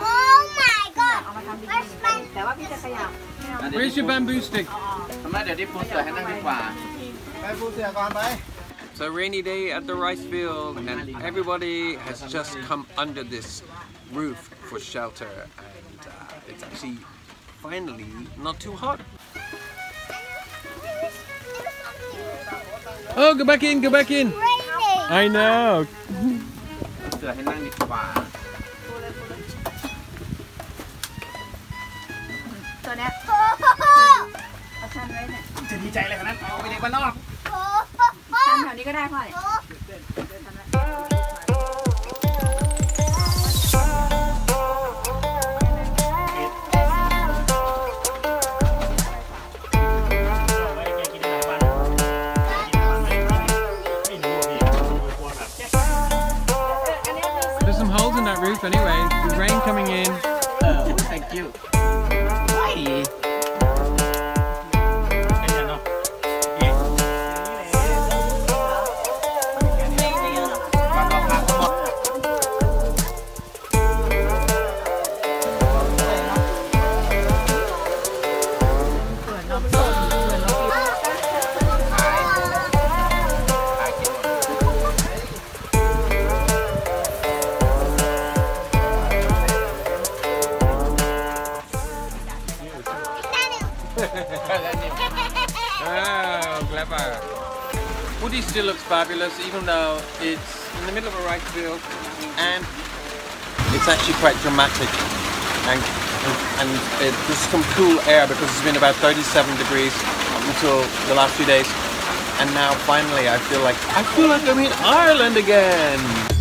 Oh my god. Where's your bamboo stick? So It's a rainy day at the rice field and everybody has just come under this roof for shelter and uh, it's actually finally not too hot. Oh, go back in, go back in. raining. I know. เสือให้นั่งดีกว่าตัวเนี้ยเอาชันไว้เนี่ยจะดีใจเลยขนาดนั้นเอาไปเด็กบ้านนอกชันแถวนี้ก็ได้พ่อเนี่ย rain coming in. Oh, thank you. Bye. ม่ Oh, clever. Woody still looks fabulous even though it's in the middle of a rice field and it's actually quite dramatic and, and it, there's some cool air because it's been about 37 degrees until the last few days and now finally I feel like I feel like I'm in Ireland again.